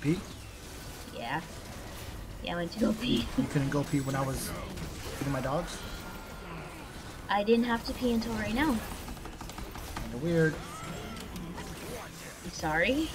pee? Yeah. Yeah, I went to go pee. You couldn't go pee when I was feeding my dogs? I didn't have to pee until right now. Kinda weird. I'm sorry.